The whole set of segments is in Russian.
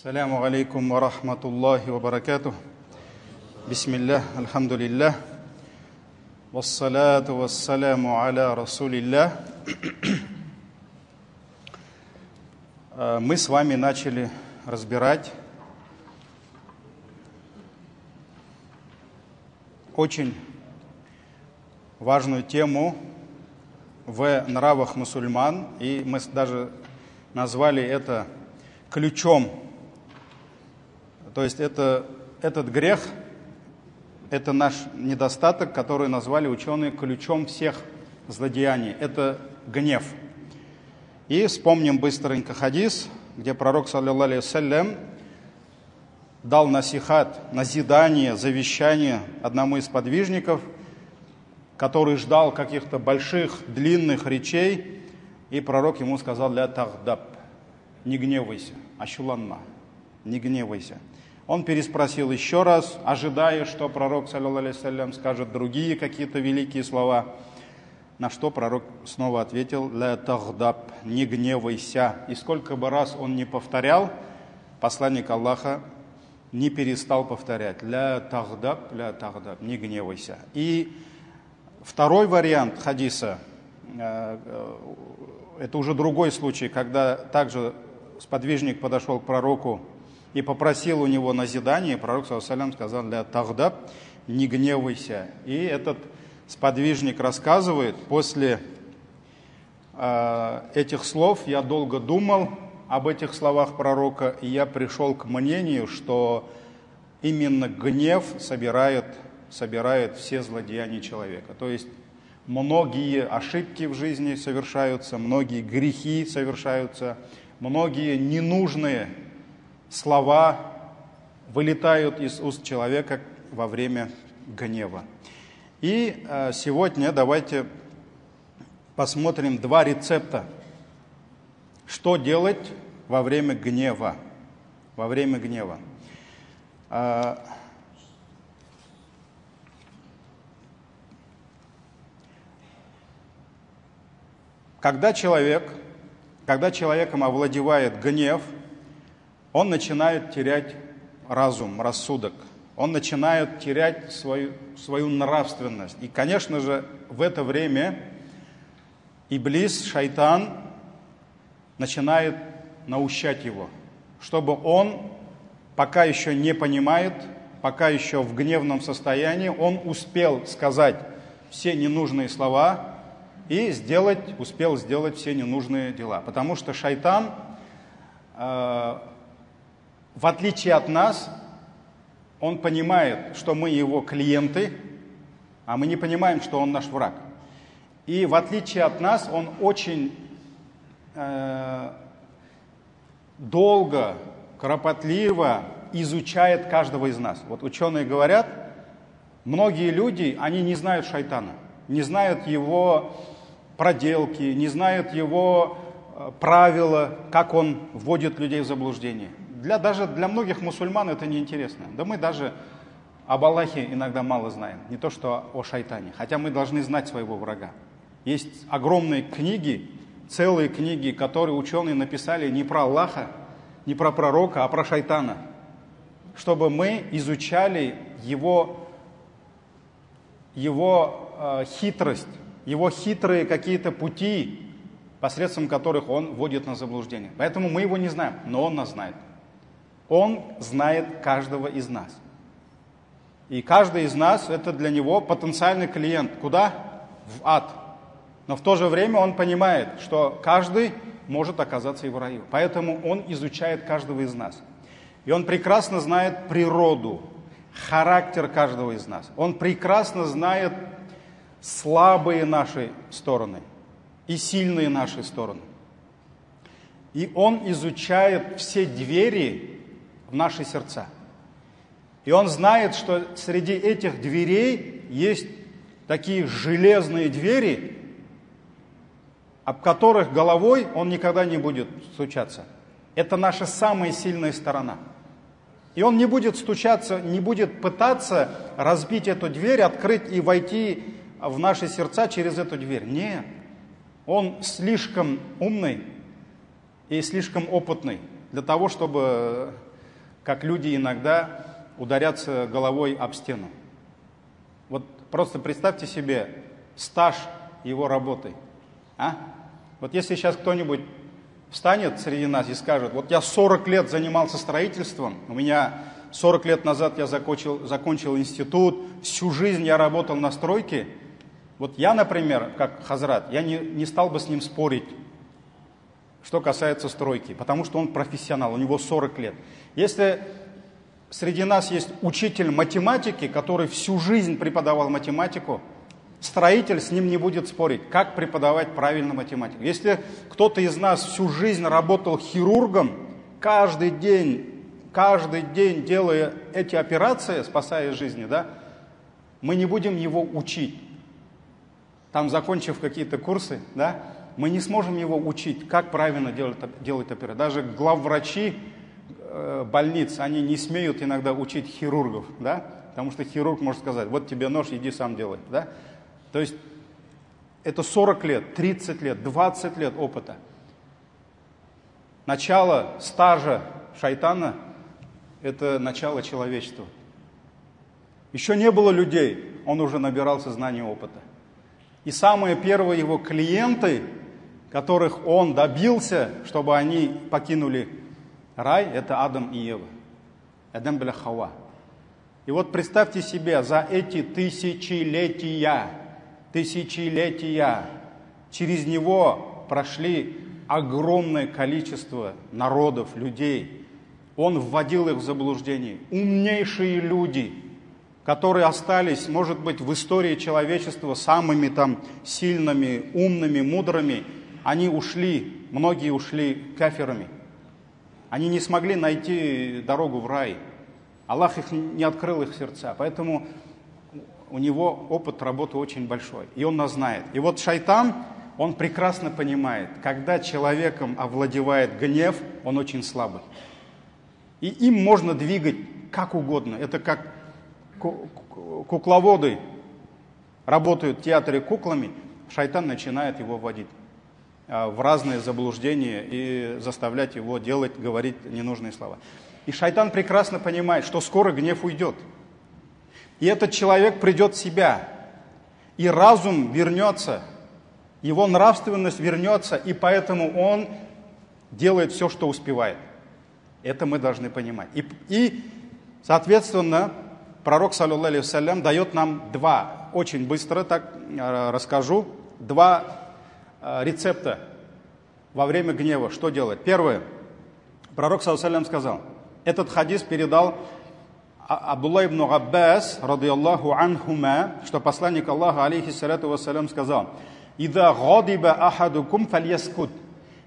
السلام عليكم ورحمة الله وبركاته بسم الله الحمد لله والصلاة والسلام على رسول الله Э, Мы с вами начали разбирать очень важную тему в нравах мусульман, и мы даже назвали это ключом. то есть это, этот грех, это наш недостаток, который назвали ученые ключом всех злодеяний. Это гнев. И вспомним быстренько хадис, где пророк, саллиллаху алейhi дал насихат, назидание, завещание одному из подвижников, который ждал каких-то больших, длинных речей, и пророк ему сказал, ля тахдаб, не гневайся, ащуланма, не гневайся. Он переспросил еще раз, ожидая, что пророк, саллиллаху скажет другие какие-то великие слова – на что пророк снова ответил, «Ля тагдаб, не гневайся». И сколько бы раз он не повторял, посланник Аллаха не перестал повторять, «Ля тагдаб, ля тагдаб, не гневайся». И второй вариант хадиса, э, э, это уже другой случай, когда также сподвижник подошел к пророку и попросил у него назидание, пророк, салям, сказал, «Ля тагдаб, не гневайся». И этот сподвижник рассказывает, после э, этих слов я долго думал об этих словах пророка, и я пришел к мнению, что именно гнев собирает, собирает все злодеяния человека. То есть многие ошибки в жизни совершаются, многие грехи совершаются, многие ненужные слова вылетают из уст человека во время гнева. И э, сегодня давайте посмотрим два рецепта. Что делать во время гнева? Во время гнева. Э, когда человек, когда человеком овладевает гнев, он начинает терять разум, рассудок – он начинает терять свою, свою нравственность. И, конечно же, в это время Иблис, шайтан, начинает наущать его, чтобы он, пока еще не понимает, пока еще в гневном состоянии, он успел сказать все ненужные слова и сделать, успел сделать все ненужные дела. Потому что шайтан, э, в отличие от нас, он понимает, что мы его клиенты, а мы не понимаем, что он наш враг. И в отличие от нас, он очень э, долго, кропотливо изучает каждого из нас. Вот ученые говорят, многие люди, они не знают шайтана, не знают его проделки, не знают его э, правила, как он вводит людей в заблуждение. Для, даже для многих мусульман это неинтересно. Да мы даже об Аллахе иногда мало знаем, не то что о шайтане. Хотя мы должны знать своего врага. Есть огромные книги, целые книги, которые ученые написали не про Аллаха, не про пророка, а про шайтана. Чтобы мы изучали его, его э, хитрость, его хитрые какие-то пути, посредством которых он вводит на заблуждение. Поэтому мы его не знаем, но он нас знает. Он знает каждого из нас. И каждый из нас это для него потенциальный клиент. Куда? В ад. Но в то же время он понимает, что каждый может оказаться и раю. Поэтому он изучает каждого из нас. И он прекрасно знает природу, характер каждого из нас. Он прекрасно знает слабые наши стороны и сильные наши стороны. И он изучает все двери в наши сердца. И он знает, что среди этих дверей есть такие железные двери, об которых головой он никогда не будет стучаться. Это наша самая сильная сторона. И он не будет стучаться, не будет пытаться разбить эту дверь, открыть и войти в наши сердца через эту дверь. Нет. Он слишком умный и слишком опытный для того, чтобы как люди иногда ударятся головой об стену. Вот просто представьте себе стаж его работы. А? Вот если сейчас кто-нибудь встанет среди нас и скажет, вот я 40 лет занимался строительством, у меня 40 лет назад я закончил, закончил институт, всю жизнь я работал на стройке, вот я, например, как Хазрат, я не, не стал бы с ним спорить, что касается стройки, потому что он профессионал, у него 40 лет. Если среди нас есть учитель математики, который всю жизнь преподавал математику, строитель с ним не будет спорить, как преподавать правильно математику. Если кто-то из нас всю жизнь работал хирургом, каждый день, каждый день делая эти операции, спасая жизни, да, мы не будем его учить. Там, закончив какие-то курсы, да, мы не сможем его учить, как правильно делать, делать операцию. Даже главврачи э, больниц, они не смеют иногда учить хирургов, да, потому что хирург может сказать, вот тебе нож, иди сам делай, да. То есть это 40 лет, 30 лет, 20 лет опыта. Начало стажа шайтана – это начало человечества. Еще не было людей, он уже набирался знаний и опыта. И самые первые его клиенты, которых он добился, чтобы они покинули рай, это Адам и Ева. Адам бля Хава. И вот представьте себе, за эти тысячелетия, тысячелетия, через него прошли огромное количество народов, людей. Он вводил их в заблуждение. Умнейшие люди – которые остались, может быть, в истории человечества самыми там сильными, умными, мудрыми, они ушли, многие ушли каферами. Они не смогли найти дорогу в рай. Аллах их не открыл их сердца. Поэтому у него опыт работы очень большой. И он нас знает. И вот шайтан, он прекрасно понимает, когда человеком овладевает гнев, он очень слабый. И им можно двигать как угодно. Это как кукловоды работают в театре куклами, шайтан начинает его вводить а, в разные заблуждения и заставлять его делать, говорить ненужные слова. И шайтан прекрасно понимает, что скоро гнев уйдет. И этот человек придет в себя, и разум вернется, его нравственность вернется, и поэтому он делает все, что успевает. Это мы должны понимать. И, и соответственно, пророк, саллиллаху алейhi дает нам два, очень быстро так э, расскажу, два рецепта во время гнева, что делать. Первое, пророк, саллиллаху сказал, этот хадис передал а, Абдулла ибн Габбас, радиаллаху анхума, что посланник Аллаха, алейхиссалату вассалям, сказал, «Ида гадиба ахадукум фальяскут».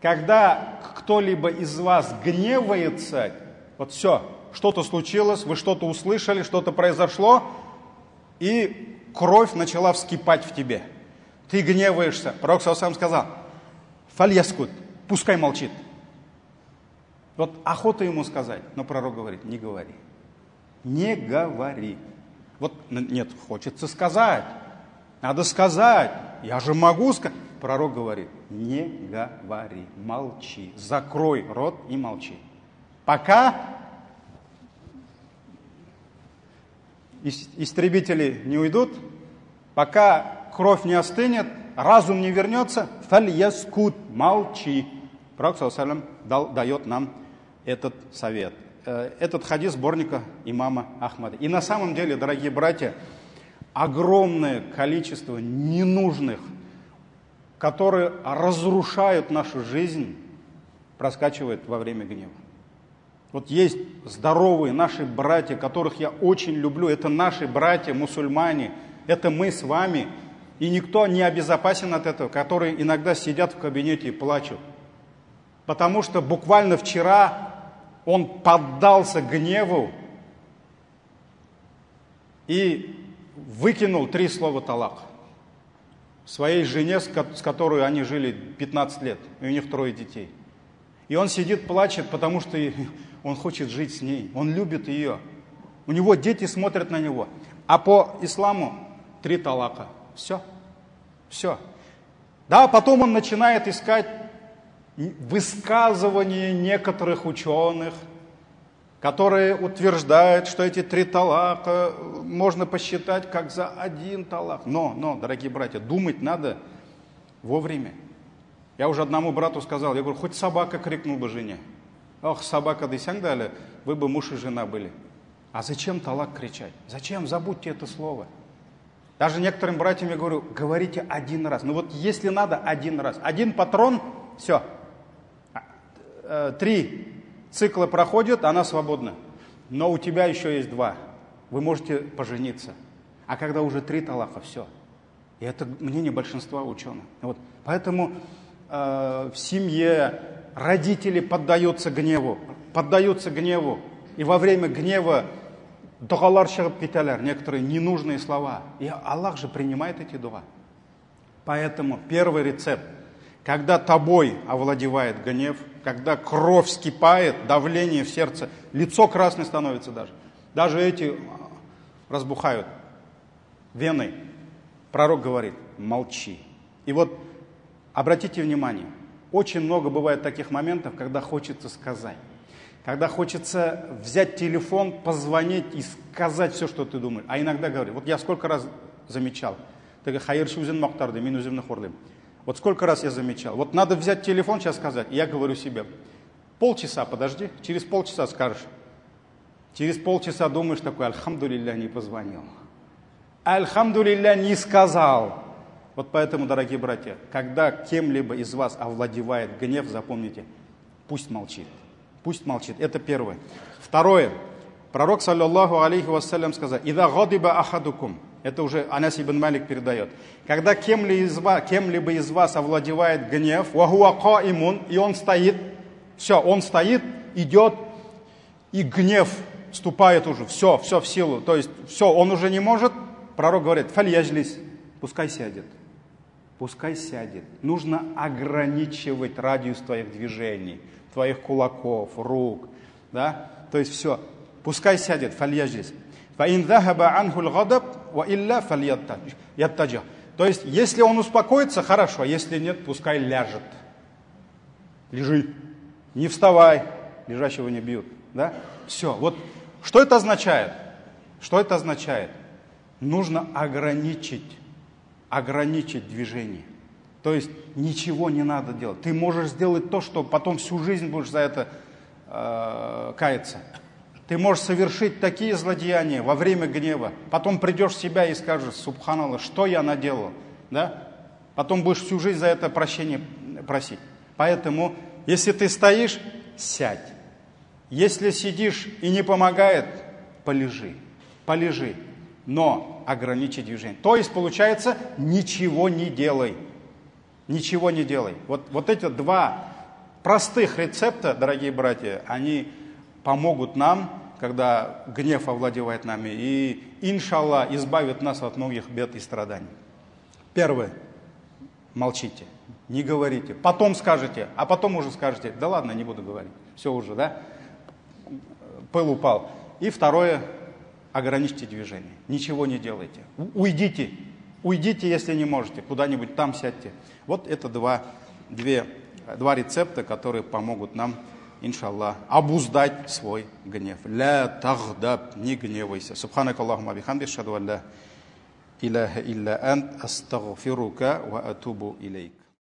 Когда кто-либо из вас гневается, вот все, что-то случилось, вы что-то услышали, что-то произошло, и кровь начала вскипать в тебе. Ты гневаешься. Пророк сам сказал, фальяскут, пускай молчит. Вот охота ему сказать, но пророк говорит, не говори. Не говори. Вот нет, хочется сказать. Надо сказать. Я же могу сказать. Пророк говорит, не говори, молчи. Закрой рот и молчи. Пока истребители не уйдут, пока кровь не остынет, разум не вернется, фальяскут, молчи. Пророк дал, дает нам этот совет. Э, этот хадис сборника имама Ахмада. И на самом деле, дорогие братья, огромное количество ненужных, которые разрушают нашу жизнь, проскачивает во время гнева. Вот есть здоровые наши братья, которых я очень люблю. Это наши братья, мусульмане. Это мы с вами. И никто не обезопасен от этого, которые иногда сидят в кабинете и плачут. Потому что буквально вчера он поддался гневу и выкинул три слова талак своей жене, с которой они жили 15 лет, и у них трое детей. И он сидит, плачет, потому что он хочет жить с ней, он любит ее. У него дети смотрят на него. А по исламу три талака. Все. Все. Да, потом он начинает искать высказывания некоторых ученых, которые утверждают, что эти три талака можно посчитать как за один талак. Но, но, дорогие братья, думать надо вовремя. Я уже одному брату сказал, я говорю, хоть собака крикнул бы жене. Ох, собака десян дали, вы бы муж и жена были. А зачем талак кричать? Зачем? Забудьте это слово. Даже некоторым братьям я говорю, говорите один раз. Ну вот если надо, один раз. Один патрон, все. А, э, три цикла проходят, она свободна. Но у тебя еще есть два. Вы можете пожениться. А когда уже три талаха, все. И это мнение большинства ученых. Вот. Поэтому э, в семье родители поддаются гневу, поддаются гневу. И во время гнева дұғалар шығып кетелер, некоторые ненужные слова. И Аллах же принимает эти дуа. Поэтому первый рецепт, когда тобой овладевает гнев, когда кровь вскипает, давление в сердце, лицо красное становится даже. Даже эти разбухают вены. Пророк говорит, молчи. И вот обратите внимание, очень много бывает таких моментов, когда хочется сказать Когда хочется взять телефон, позвонить и сказать все, что ты думаешь. А иногда говорю, вот я сколько раз замечал, ты хайыршы үзін мақтарды, мен өзімні хорлаймын. Вот сколько раз я замечал. Вот надо взять телефон сейчас сказать, и я говорю себе, полчаса подожди, через полчаса скажешь. Через полчаса думаешь такой, альхамдулилля, не позвонил. Альхамдулилля, не сказал. Вот поэтому, дорогие братья, когда кем-либо из вас овладевает гнев, запомните, пусть молчит. Пусть молчит. Это первое. Второе. Пророк, саллиллаху алейхи вассалям, сказал, «Ида гадиба ахадукум». Это уже Анас ибн Малик передает. Когда кем-либо из вас, кем-либо из вас овладевает гнев, вахуа имун, и он стоит, все, он стоит, идет, и гнев вступает уже, все, все в силу. То есть, все, он уже не может. Пророк говорит, фаль пускай сядет пускай сядет. Нужно ограничивать радиус твоих движений, твоих кулаков, рук, да, то есть все. Пускай сядет, фальяжлис. То есть, если он успокоится, хорошо, если нет, пускай ляжет. Лежи, не вставай, лежащего не бьют. Да? Все, вот что это означает? Что это означает? Нужно ограничить ограничить движение. То есть ничего не надо делать. Ты можешь сделать то, что потом всю жизнь будешь за это э, каяться. Ты можешь совершить такие злодеяния во время гнева. Потом придешь в себя и скажешь, субханаллах, что я наделал. Да? Потом будешь всю жизнь за это прощение просить. Поэтому, если ты стоишь, сядь. Если сидишь и не помогает, полежи. Полежи. Но ограничи движение. То есть, получается, ничего не делай. Ничего не делай. Вот, вот эти два простых рецепта, дорогие братья, они помогут нам, когда гнев овладевает нами, и, иншаллах, избавят нас от многих бед и страданий. Первое. Молчите, не говорите. Потом скажете, а потом уже скажете, да ладно, не буду говорить. Все уже, да? Пыл упал. И второе, ограничьте движение. Ничего не делайте. Уйдите. Уйдите, если не можете. Куда-нибудь там сядьте. Вот это два, две, два рецепта, которые помогут нам, иншаллах, обуздать свой гнев. Ля тагдаб, не гневайся. Субханак Аллахума бихамди, шаду алля, иляха илля ант, астагфирука ва атубу илейк.